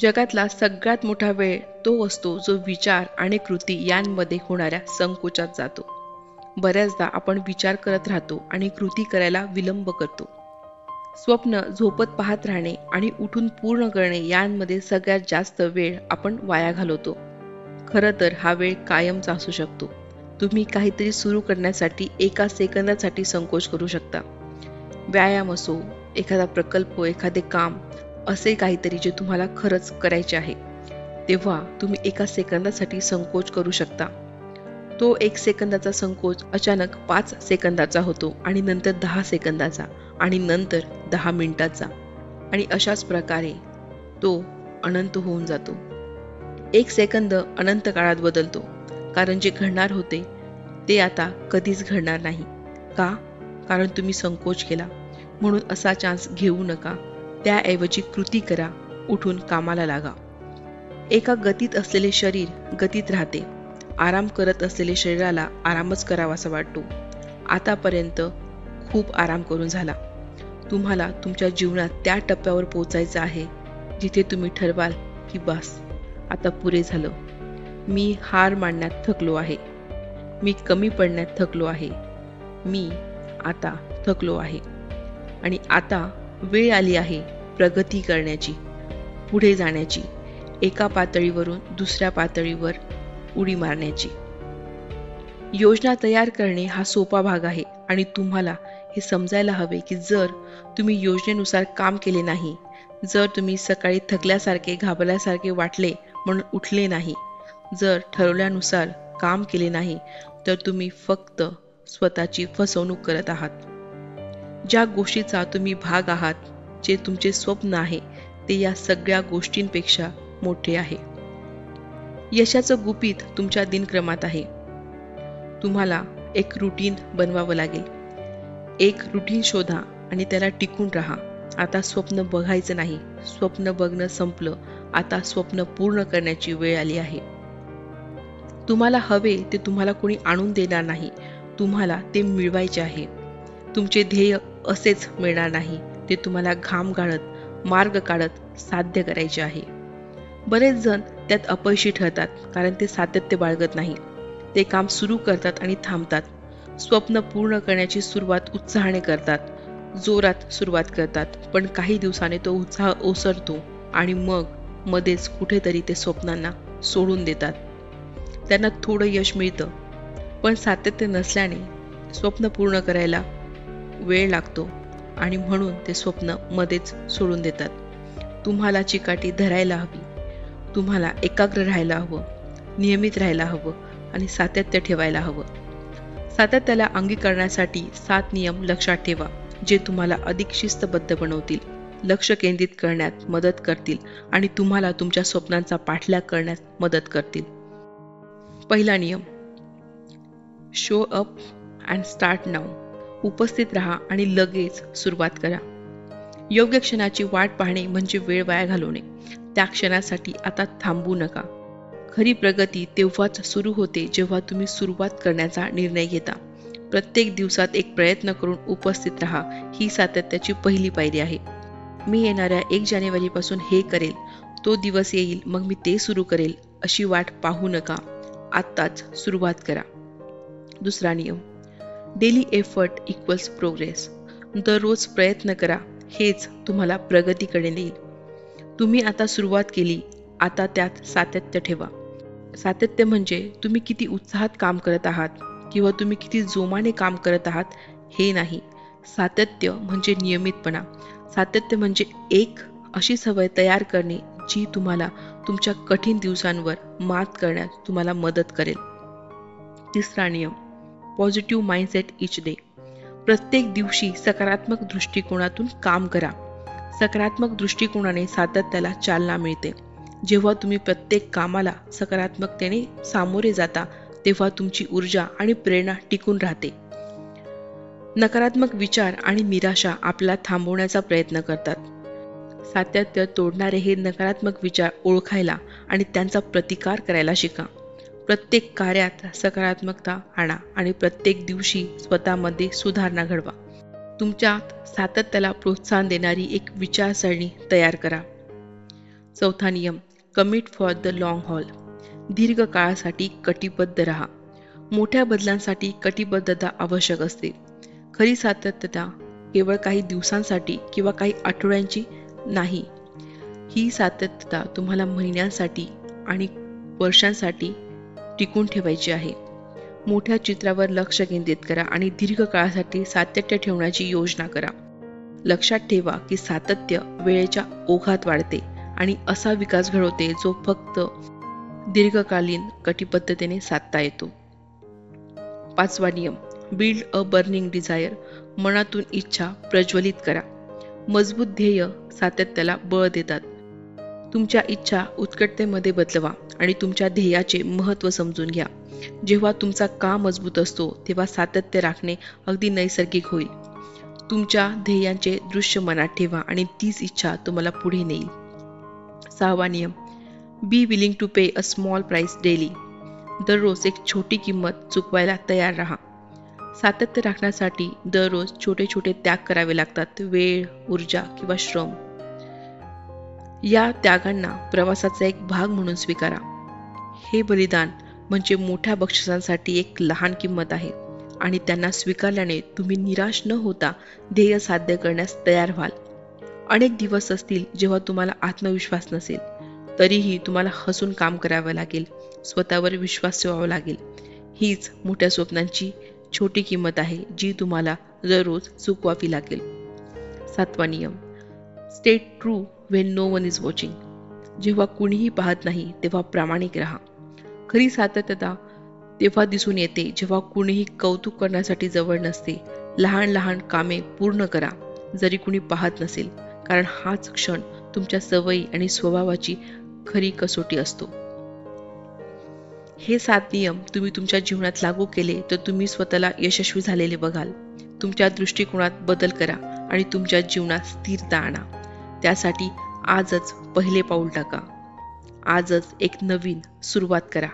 जगातला सगळ्यात मोठा वेळ तो असतो जो विचार आणि कृती यांमध्ये होणाऱ्या संकोचात जातो. बऱ्याचदा आपण विचार करत राहतो आणि कृती करायला विलंब करतो. स्वप्न झोपत पाहत राहणे आणि उठून पूर्ण करणे यांमध्ये सगळ्यात जास्त वेळ आपण वाया घालवतो. खरं तर हा वेळ कायमचा असू शकतो. तुम्ही काहीतरी सुरू करण्यासाठी एका सेकंदासाठी संकोच करू शकता. व्यायाम असो एखादा प्रकल्प एखादे काम असे काहीतरी जे तुम्हाला खरंच करायचे आहे. तेव्हा तुम्ही एका सेकंदासाठी संकोच करू शकता. तो एक सेकंदाचा संकोच अचानक पाच सेकंदाचा होतो आणि नंतर दहा सेकंदाचा आणि नंतर दहा मिनिटाचा. आणि अशाच प्रकारे तो अनंत होऊन जातो. एक सेकंद अनंत काळात बदलतो. कारण जे घडणार होते ते आता कधीच घडणार नाही. का? कारण तुम्ही संकोच केला. म्हणून असा चान्स घेऊ नका. त्याऐवजी कृती करा उठून कामाला लागा. एका गतीत असलेले शरीर गतीत राहते. आराम करत असलेले शरीराला आरामच करावासा वाटतो. आतापर्यंत खूप आराम करून झाला. तुम्हाला तुमच्या जीवनात त्या टप्प्यावर पोचायचं आहे जिथे तुम्ही ठरवाल की बस आता पुरे झालं. मी हार मांडण्यात थकलो आहे. मी कमी पडण्यात थकलो आहे. मी आता थकलो आहे. आणि आता वेळ आली आहे प्रगती करण्याची पुढे जाण्याची एका पातळीवरून दुसऱ्या पातळीवर उडी मारण्याची. योजना तयार करणे हा सोपा भाग आहे आणि तुम्हाला हे समजायला हवे की जर तुम्ही योजनेनुसार काम केले नाही जर तुम्ही सकाळी थकल्यासारखे घाबरल्यासारखे वाटले म्हणून उठले नाही जर ठरवल्यानुसार काम केले नाही तर तुम्ही फक्त स्वतःची फसवणूक करत आहात. ज्या गोष्टीचा तुम्ही भाग आहात जे तुमचे स्वप्न आहे ते या सगळ्या गोष्टींपेक्षा मोठे आहे. यशाचं गुपित तुमच्या दिनक्रमात आहे. तुम्हाला एक रुटीन बनवावं लागेल. एक रुटीन शोधा आणि त्याला टिकून राहा. आता स्वप्न बघायचं नाही. स्वप्न बघणं संपलं. आता स्वप्न पूर्ण करण्याची वेळ आली आहे. तुम्हाला हवे ते तुम्हाला कोणी आणून देणार नाही. तुम्हाला ते मिळवायचे आहे. तुमचे ध्येय असेच मिळणार नाही. ते तुम्हाला घाम गाळत मार्ग काढत साध्य करायचे आहे. बरेच जण त्यात अपयशी ठरतात कारण ते सातत्य बाळगत नाही. ते काम सुरू करतात आणि थांबतात. स्वप्न पूर्ण करण्याची सुरुवात उत्साहाने करतात. जोरात सुरुवात करतात पण काही दिवसाने तो उत्साह ओसरतो आणि मग मध्येच कुठेतरी ते स्वप्नांना सोडून देतात. त्यांना थोडं यश मिळतं. पण सातत्य नसल्याने स्वप्न पूर्ण करायला वेळ लागतो आणि म्हणून ते स्वप्न मध्येच सोडून देतात. तुम्हाला चिकाटी धरायला हवी. तुम्हाला एकाग्र राहायला हवं नियमित राहायला हवं आणि सातत्य ठेवायला हवं. सातत्याला अंगीकरण्यासाठी सात नियम लक्षात ठेवा जे तुम्हाला अधिक शिस्तबद्ध बनवतील. लक्ष केंद्रित करण्यात मदत करतील आणि तुम्हाला तुमच्या स्वप्नांचा पाठलाग करण्यात मदत करतील. पहिला नियम show up and start now उपस्थित राहा आणि लगेच सुरुवात करा. योग्य क्षणाची वाट पाहणे म्हणजे वेळ वाया घालवणे. त्या क्षणासाठी आता थांबू नका. खरी प्रगती तेव्हाच सुरू होते जेव्हा तुम्ही सुरुवात करण्याचा निर्णय घेता. प्रत्येक दिवसात एक प्रयत्न करून उपस्थित राहा ही सातत्याची पहिली पायरी आहे. मी येणाऱ्या एक जानेवारीपासून हे करेल. तो दिवस येईल मग मी ते सुरू करेल अशी वाट पाहू नका. आत्ताच सुरुवात करा. दुसरा नियम. डेली एफर्ट इक्वल्स प्रोग्रेस दररोज प्रयत्न करा. हेच तुम्हाला प्रगतीकडे नेईल. तुम्ही आता सुरुवात केली. आता त्यात सातत्य ठेवा. सातत्य म्हणजे तुम्ही किती उत्साहात काम करत आहात किंवा तुम्ही किती जोमाने काम करत आहात हे नाही. सातत्य म्हणजे नियमितपणा. सातत्य म्हणजे एक अशी सवय तयार करणे जी तुम्हाला तुमच्या कठीण दिवसांवर मात करण्यात तुम्हाला मदत करेल. तिसरा नियम. पॉझिटिव्ह माइंडसेट इच डे प्रत्येक दिवशी सकारात्मक दृष्टिकोनातून काम करा. सकारात्मक दृष्टिकोनाने सातत्याला चालना मिळते. जेव्हा तुम्ही प्रत्येक कामाला सकारात्मकतेने सामोरे जाता तेव्हा तुमची ऊर्जा आणि प्रेरणा टिकून राहते. नकारात्मक विचार आणि निराशा आपल्याला थांबवण्याचा प्रयत्न करतात. सातत्य तोडणारे हे नकारात्मक विचार ओळखायला आणि त्यांचा प्रतिकार करायला शिका. प्रत्येक कार्यात सकारात्मकता आणा आणि प्रत्येक दिवशी स्वतःमध्ये सुधारणा घडवा. तुमच्या सातत्याला प्रोत्साहन देणारी एक विचारसरणी तयार करा. चौथा नियम commit for the long haul दीर्घ काळासाठी कटिबद्ध राहा. मोठ्या बदलांसाठी कटिबद्धता आवश्यक असते. खरी सातत्यता केवळ काही दिवसांसाठी किंवा काही आठवड्यांची नाही. ही सातत्यता तुम्हाला महिन्यांसाठी आणि वर्षांसाठी टिकून ठेवायची आहे. मोठ्या चित्रावर लक्ष केंद्रित करा आणि दीर्घ काळासाठी सातत्य ठेवण्याची योजना करा. लक्षात ठेवा की सातत्य वेळेच्या ओघात वाढते आणि असा विकास घडवते जो फक्त दीर्घकालीन कटिबद्धतेने साधता येतो. पाचवा नियम बिल्ड अ बर्निंग डिझायर मनातून इच्छा प्रज्वलित करा. मजबूत ध्येय सातत्याला बळ देतात. तुमच्या इच्छा उत्कटतेमध्ये बदलवा आणि तुमच्या ध्येयाचे महत्त्व समजून घ्या. जेव्हा तुमचा का मजबूत असतो तेव्हा सातत्य राखणे अगदी नैसर्गिक होईल तुमच्या ध्येयांचे दृश्य मनात ठेवा आणि तीच इच्छा तुम्हाला पुढे नेईल. सहावा नियम. Be willing to pay a small price daily दररोज एक छोटी किंमत चुकवायला तयार राहा. सातत्य राखण्यासाठी दररोज छोटे छोटे त्याग करावे लागतात. वेळ ऊर्जा किंवा श्रम. या त्यागांना प्रवासाचा एक भाग म्हणून स्वीकारा. हे बलिदान म्हणजे मोठ्या बक्षिसांसाठी एक लहान किंमत आहे आणि त्यांना स्वीकारल्याने तुम्ही निराश न होता ध्येय साध्य करण्यास तयार व्हाल. अनेक दिवस असतील जेव्हा तुम्हाला आत्मविश्वास नसेल तरीही तुम्हाला हसून काम करावं लागेल स्वतःवर विश्वास ठेवावा लागेल. हीच मोठ्या स्वप्नांची छोटी किंमत आहे जी तुम्हाला दररोज चुकवावी लागेल. सातवा नियम. Stay true when no one is watching जेव्हा कुणीही पाहत नाही तेव्हा प्रामाणिक राहा. खरी सातत्यता तेव्हा दिसून येते जेव्हा कुणीही कौतुक करण्यासाठी जवळ नसते. लहान लहान कामे पूर्ण करा जरी कुणी पाहत नसेल कारण हाच क्षण तुमच्या सवयी आणि स्वभावाची खरी कसोटी असतो. हे सात नियम तुम्ही तुमच्या जीवनात लागू केले तर तुम्ही स्वतःला यशस्वी झालेले बघाल. तुमच्या दृष्टिकोनात बदल करा आणि तुमच्या जीवनात स्थिरता आणा. त्यासाठी आजच पहिले पाऊल टाका. आजच एक नवीन सुरुवात करा.